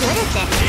good at.